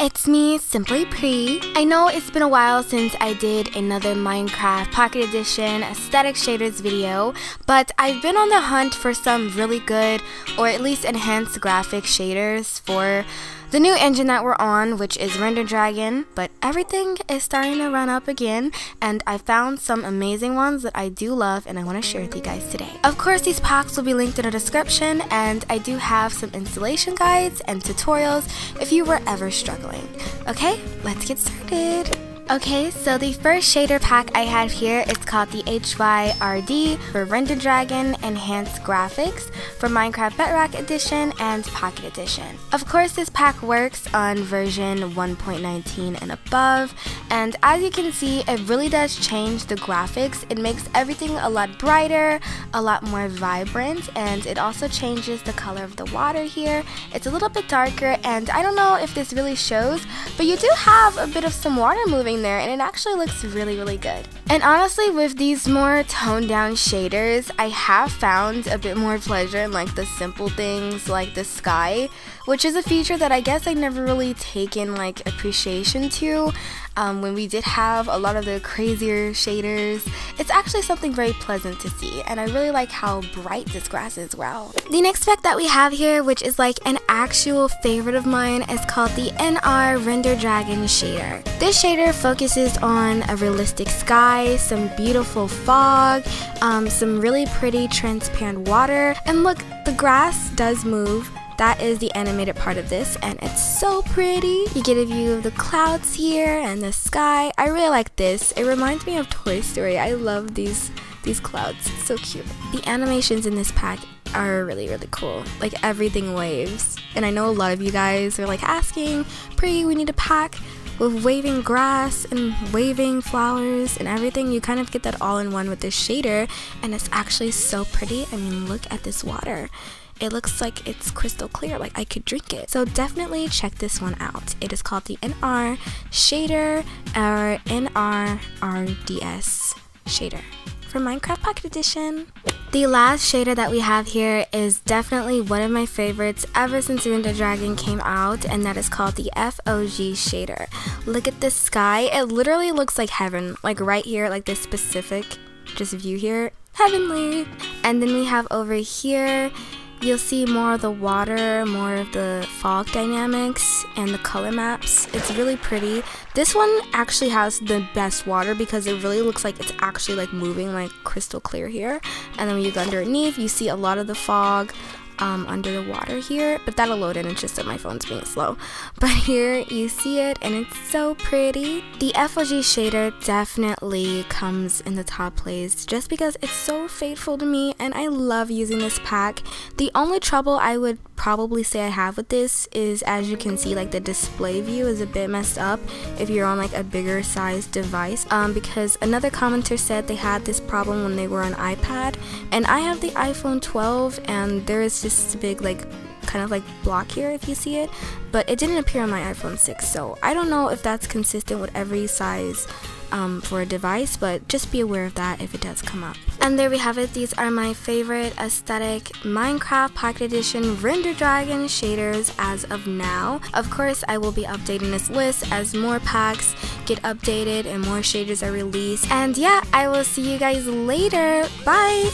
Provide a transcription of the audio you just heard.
it's me, Simply Prii. I know it's been a while since I did another Minecraft Pocket Edition aesthetic shaders video, but I've been on the hunt for some really good or at least enhanced graphic shaders for the new engine that we're on, which is Render Dragon, but everything is starting to run up again, and I found some amazing ones that I do love and I want to share with you guys today. Of course, these packs will be linked in the description, and I do have some installation guides and tutorials if you were ever struggling. Okay, let's get started. Okay, so the first shader pack I have here is called the HYRD for Render Dragon Enhanced Graphics for Minecraft Bedrock Edition and Pocket Edition. Of course, this pack works on version 1.19 and above, and as you can see, it really does change the graphics. It makes everything a lot brighter, a lot more vibrant, and it also changes the color of the water here. It's a little bit darker, and I don't know if this really shows, but you do have a bit of some water moving there and it actually looks really really good. And honestly with these more toned down shaders I have found a bit more pleasure in like the simple things like the sky which is a feature that I guess I never really taken like appreciation to um, when we did have a lot of the crazier shaders. It's actually something very pleasant to see and I really like how bright this grass is, wow. The next spec that we have here which is like an actual favorite of mine is called the NR Render Dragon shader. This shader focuses on a realistic sky, some beautiful fog, um, some really pretty transparent water, and look, the grass does move, that is the animated part of this and it's so pretty. You get a view of the clouds here and the sky. I really like this. It reminds me of Toy Story. I love these these clouds. It's so cute. The animations in this pack are really really cool. Like everything waves. And I know a lot of you guys are like asking, "Prii, we need a pack with waving grass and waving flowers and everything. You kind of get that all in one with this shader and it's actually so pretty. I mean, look at this water it looks like it's crystal clear, like I could drink it. So definitely check this one out. It is called the NR Shader or NR RDS Shader for Minecraft Pocket Edition. The last shader that we have here is definitely one of my favorites ever since Render Dragon came out and that is called the FOG shader. Look at the sky, it literally looks like heaven, like right here, like this specific just view here, heavenly. And then we have over here You'll see more of the water, more of the fog dynamics, and the color maps. It's really pretty. This one actually has the best water because it really looks like it's actually like moving like crystal clear here. And then when you go underneath, you see a lot of the fog, um, under the water here, but that'll load in, it's just that my phone's being slow. But here you see it and it's so pretty. The FOG shader definitely comes in the top place just because it's so faithful to me and I love using this pack. The only trouble I would probably say I have with this is as you can see like the display view is a bit messed up if you're on like a bigger size device um, because another commenter said they had this problem when they were on iPad and I have the iPhone 12 and there is a big like kind of like block here if you see it but it didn't appear on my iPhone 6 so I don't know if that's consistent with every size um, for a device, but just be aware of that if it does come up. And there we have it. These are my favorite aesthetic Minecraft Pocket Edition Render Dragon shaders as of now. Of course, I will be updating this list as more packs get updated and more shaders are released. And yeah, I will see you guys later. Bye!